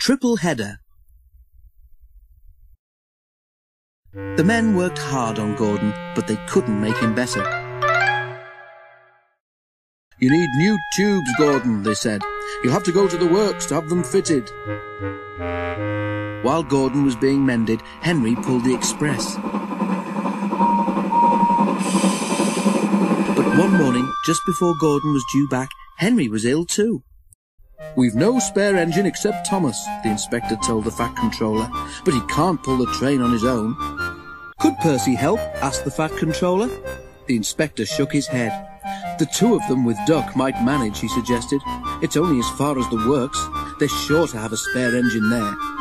Triple header. The men worked hard on Gordon, but they couldn't make him better. You need new tubes, Gordon, they said. You'll have to go to the works to have them fitted. While Gordon was being mended, Henry pulled the express. But one morning, just before Gordon was due back, Henry was ill too. We've no spare engine except Thomas, the inspector told the Fat Controller, but he can't pull the train on his own. Could Percy help? asked the Fat Controller. The inspector shook his head. The two of them with Duck might manage, he suggested. It's only as far as the works. They're sure to have a spare engine there.